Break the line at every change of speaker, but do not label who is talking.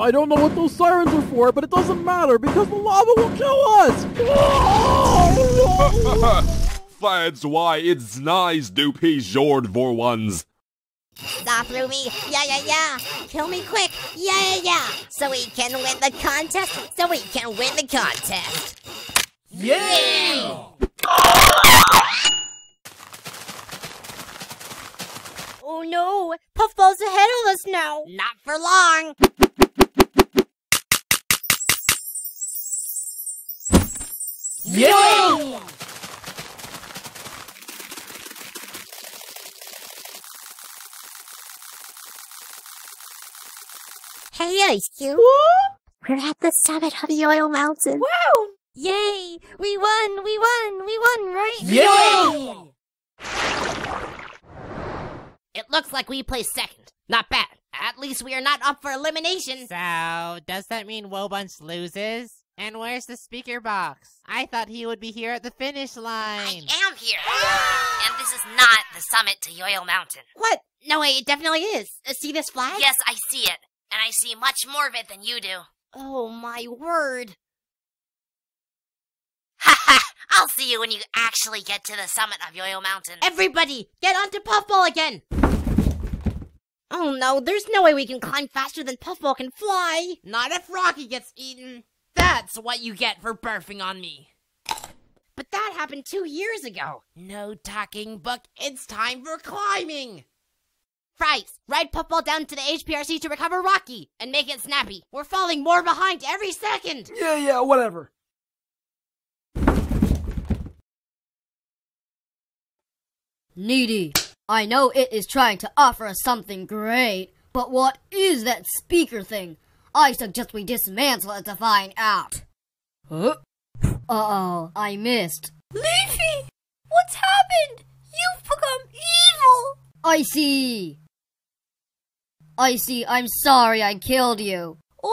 I don't know what those sirens are for, but it doesn't matter because the lava will kill us!
That's why it's nice to be short for once.
Saw through me, yeah, yeah, yeah. Kill me quick, yeah, yeah, yeah. So we can win the contest, so we can win the contest.
Yeah!
Oh no, Puffball's ahead of us now. Not for long.
Yeah!
Hey, Ice Cube. What? We're at the summit of the Yoyle Mountain.
Wow!
Yay! We won! We won! We won, right?
Yeah!
It looks like we placed second. Not bad. At least we are not up for elimination.
So, does that mean Wobunch loses? And where's the speaker box? I thought he would be here at the finish line.
I am here. and this is not the summit to Yoyle Mountain. What? No way, it definitely is. Uh, see this flag?
Yes, I see it. And I see much more of it than you do.
Oh my word.
Ha ha! I'll see you when you actually get to the summit of Yoyle Mountain.
Everybody, get onto Puffball again. Oh no, there's no way we can climb faster than Puffball can fly.
Not if Rocky gets eaten. That's what you get for barfing on me.
But that happened two years ago.
No talking book, it's time for climbing!
Fries, ride Puffball down to the HPRC to recover Rocky and make it snappy. We're falling more behind every second.
Yeah, yeah, whatever.
Needy, I know it is trying to offer us something great, but what is that speaker thing? I suggest we dismantle it to find out. Huh? Uh-oh, I missed.
Leafy! What's happened? You've become evil!
I see. I see, I'm sorry I killed you.
I